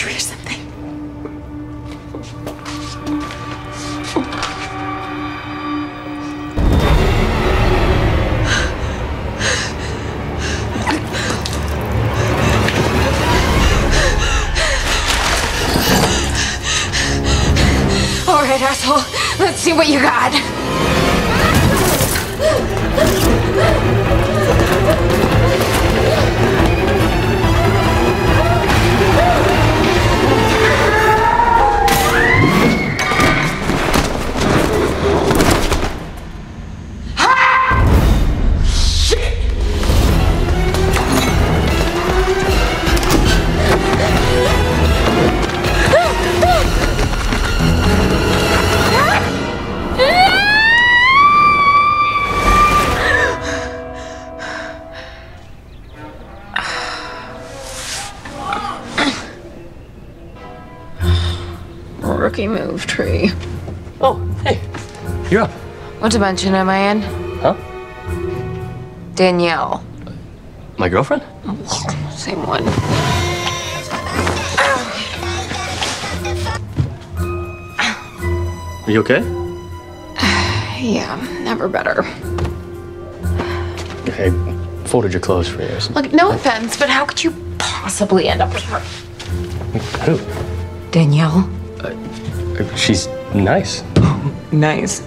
You hear something? All right, asshole. Let's see what you got. Rookie move, tree. Oh, hey. You're up. What dimension am I in? Huh? Danielle. My girlfriend? Same one. Are you okay? Yeah, never better. I folded your clothes for you. Look, no offense, but how could you possibly end up with her? Who? Danielle. Uh, uh, she's nice. Nice.